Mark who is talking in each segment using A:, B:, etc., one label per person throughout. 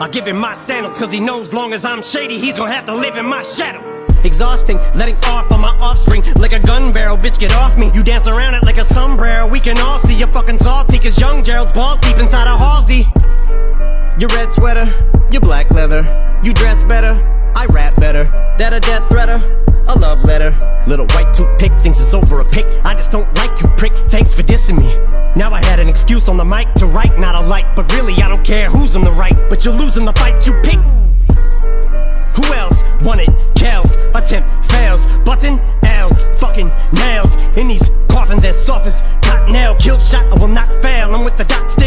A: I give him my sandals cause he knows long as I'm shady he's gonna have to live in my shadow. Exhausting, letting off on my offspring Like a gun barrel, bitch get off me. You dance around it like a sombrero We can all see. You're fucking salty Cause young Gerald's balls deep inside a Halsey. Your red sweater, your black leather You dress better, I rap better. That a death threater, a love letter. Little white toothpick thinks it's over a pick I just don't like you prick, thanks for dissing me now I had an excuse on the mic to write, not a light But really I don't care who's on the right. But you're losing the fight you pick. Who else it? Kells, attempt fails Button L's, fucking nails. In these coffins as soft as cotton. Nail Kill shot, I will not fail. I'm with the this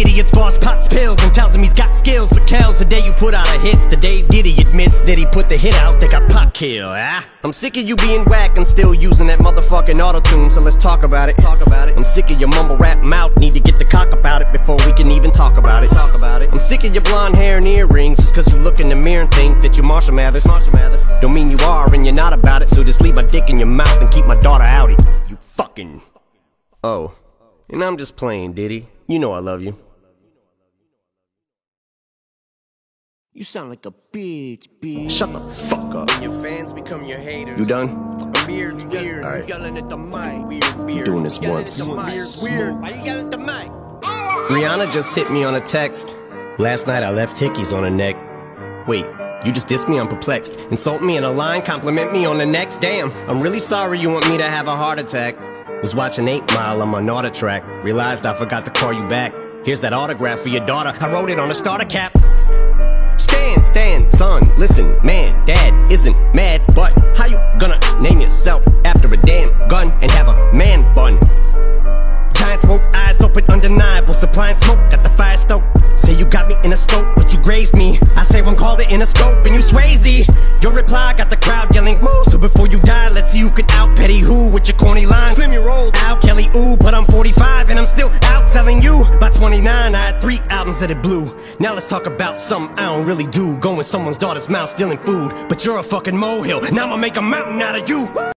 A: idiot's boss pots pills And tells him he's got skills. But Kells, the day you put out a hits The day Diddy admits that he put the hit out They got Pac kill, ah. I'm sick of you being whack and still using that motherfucking auto-tune So let's talk about it, talk about it. I'm sick of your mumble rap mouth Need to get the cock about it Before we can even talk about it, talk about it. I'm sick of your blonde hair and earrings Just cause you look in the mirror and think that you're Marshall Mathers, Marshall Mathers. Don't mean you are and you're not about it So just leave my dick in your mouth and keep my daughter outie. You fucking... Oh. And I'm just playing, Diddy. You know I love you. You sound like a bitch, bitch. Shut the fuck up. Your fans become your haters. You done? Beard's weird. All right. You yelling at the mic. Weird, weird. doing this once. Beard's weird. Why you yelling at the mic? Rihanna just hit me on a text. Last night I left hickeys on her neck. Wait, you just dissed me, I'm perplexed. Insult me in a line, compliment me on the next. Damn, I'm really sorry you want me to have a heart attack. Was watching 8 Mile on my Nautica track. Realized I forgot to call you back. Here's that autograph for your daughter. I wrote it on a starter cap. Stan, Stan, son, listen, man, dad isn't mad, but how you gonna name yourself after a damn gun and have a man bun? Giant smoke, eyes open, undeniable, supplying smoke, got the fire stoked. Say you got me in a scope, but you grazed me. I say one call it Interscope, and you Swayze. Your reply got the crowd yelling woo. So before you die, let's see who can out petty who with your corny lines. Slim your roll, Al Kelly, ooh, but I'm 45 and I'm still outselling you. By 29, I had three albums that it blew. Now let's talk about something I don't really do. Going someone's daughter's mouth, stealing food. But you're a fucking molehill. Now I'ma make a mountain out of you.